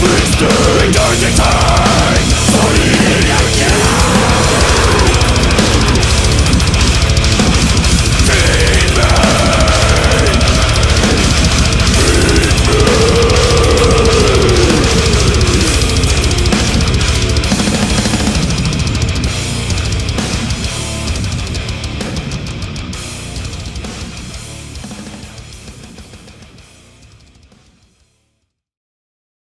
twisted Return to time